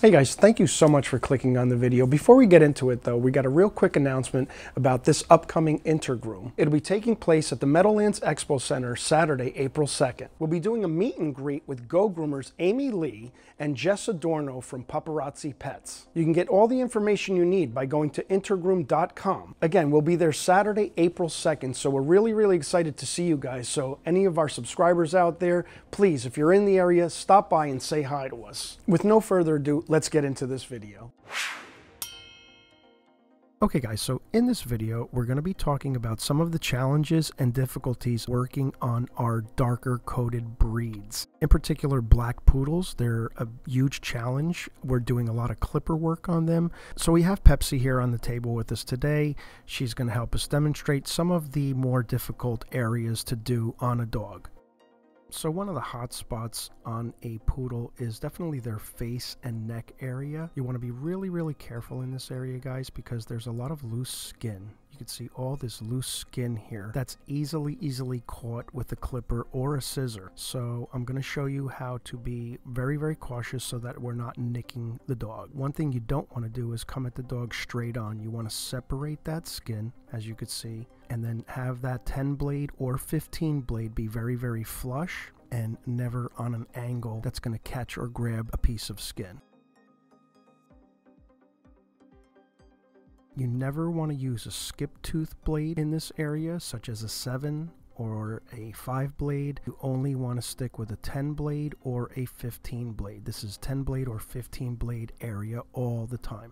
Hey guys, thank you so much for clicking on the video. Before we get into it though, we got a real quick announcement about this upcoming Intergroom. It'll be taking place at the Meadowlands Expo Center Saturday, April 2nd. We'll be doing a meet and greet with Go Groomers Amy Lee and Jess Adorno from Paparazzi Pets. You can get all the information you need by going to intergroom.com. Again, we'll be there Saturday, April 2nd, so we're really, really excited to see you guys. So any of our subscribers out there, please, if you're in the area, stop by and say hi to us. With no further ado, let's get into this video. Okay guys, so in this video, we're going to be talking about some of the challenges and difficulties working on our darker coated breeds. In particular, black poodles, they're a huge challenge. We're doing a lot of clipper work on them. So we have Pepsi here on the table with us today. She's going to help us demonstrate some of the more difficult areas to do on a dog. So one of the hot spots on a poodle is definitely their face and neck area. You want to be really, really careful in this area, guys, because there's a lot of loose skin. You can see all this loose skin here that's easily, easily caught with a clipper or a scissor. So I'm going to show you how to be very, very cautious so that we're not nicking the dog. One thing you don't want to do is come at the dog straight on. You want to separate that skin, as you could see, and then have that 10 blade or 15 blade be very, very flush and never on an angle that's going to catch or grab a piece of skin. You never want to use a skip tooth blade in this area, such as a 7 or a 5 blade. You only want to stick with a 10 blade or a 15 blade. This is 10 blade or 15 blade area all the time.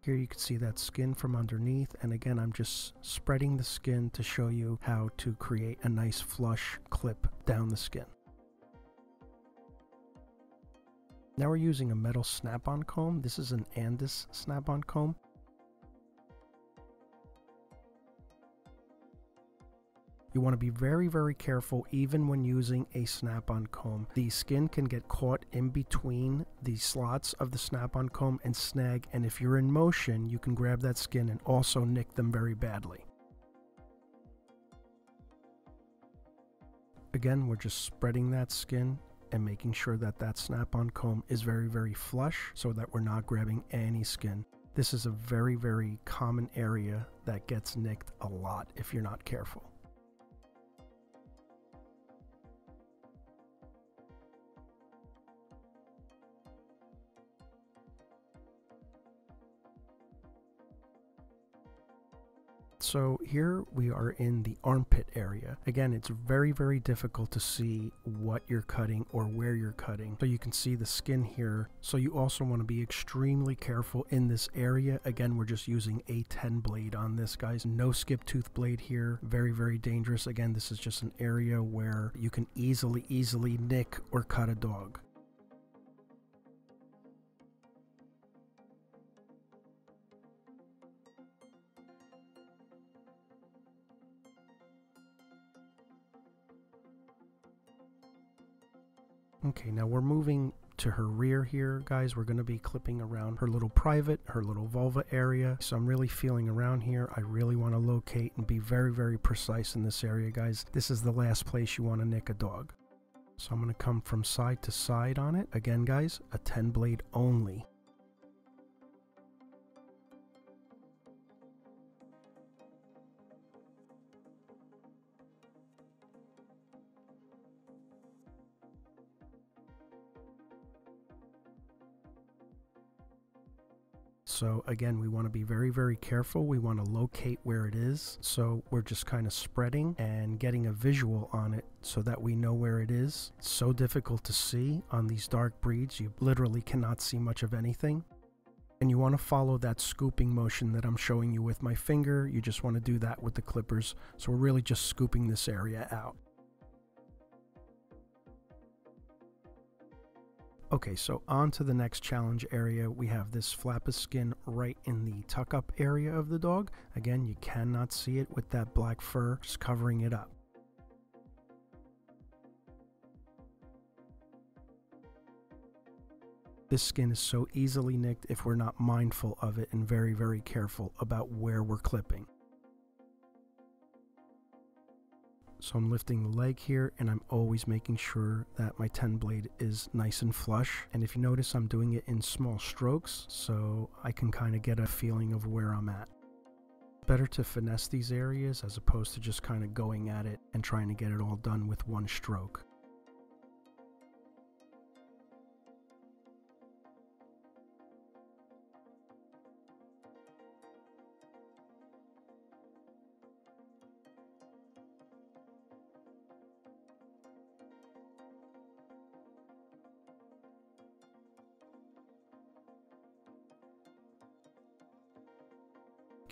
Here you can see that skin from underneath and again I'm just spreading the skin to show you how to create a nice flush clip down the skin. Now we're using a metal snap-on comb. This is an Andis snap-on comb. You want to be very, very careful even when using a snap-on comb. The skin can get caught in between the slots of the snap-on comb and snag, and if you're in motion, you can grab that skin and also nick them very badly. Again, we're just spreading that skin and making sure that that snap-on comb is very, very flush so that we're not grabbing any skin. This is a very, very common area that gets nicked a lot if you're not careful. So here we are in the armpit area. Again, it's very, very difficult to see what you're cutting or where you're cutting. So you can see the skin here. So you also want to be extremely careful in this area. Again, we're just using a 10 blade on this, guys. No skip tooth blade here. Very, very dangerous. Again, this is just an area where you can easily, easily nick or cut a dog. Okay, now we're moving to her rear here, guys. We're going to be clipping around her little private, her little vulva area. So I'm really feeling around here. I really want to locate and be very, very precise in this area, guys. This is the last place you want to nick a dog. So I'm going to come from side to side on it. Again, guys, a 10 blade only. So again, we want to be very, very careful. We want to locate where it is. So we're just kind of spreading and getting a visual on it so that we know where it is. It's so difficult to see on these dark breeds. You literally cannot see much of anything. And you want to follow that scooping motion that I'm showing you with my finger. You just want to do that with the clippers. So we're really just scooping this area out. Okay, so on to the next challenge area. We have this flap of skin right in the tuck up area of the dog. Again, you cannot see it with that black fur just covering it up. This skin is so easily nicked if we're not mindful of it and very, very careful about where we're clipping. So I'm lifting the leg here and I'm always making sure that my 10 blade is nice and flush. And if you notice, I'm doing it in small strokes so I can kind of get a feeling of where I'm at. Better to finesse these areas as opposed to just kind of going at it and trying to get it all done with one stroke.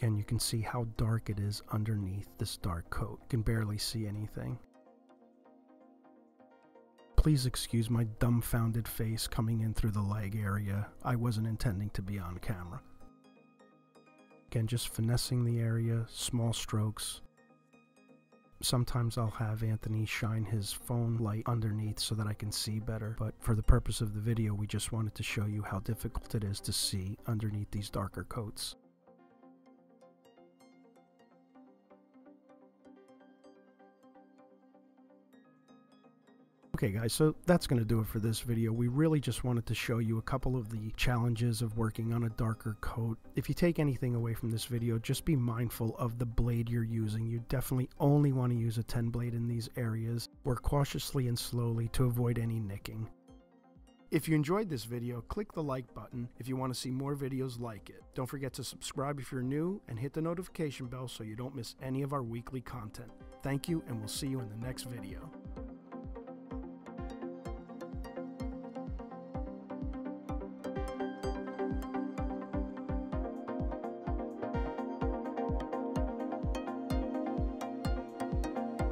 Again, you can see how dark it is underneath this dark coat. You can barely see anything. Please excuse my dumbfounded face coming in through the leg area. I wasn't intending to be on camera. Again, just finessing the area, small strokes. Sometimes I'll have Anthony shine his phone light underneath so that I can see better, but for the purpose of the video, we just wanted to show you how difficult it is to see underneath these darker coats. Okay guys, so that's going to do it for this video. We really just wanted to show you a couple of the challenges of working on a darker coat. If you take anything away from this video, just be mindful of the blade you're using. You definitely only want to use a 10 blade in these areas. Work cautiously and slowly to avoid any nicking. If you enjoyed this video, click the like button if you want to see more videos like it. Don't forget to subscribe if you're new and hit the notification bell so you don't miss any of our weekly content. Thank you and we'll see you in the next video.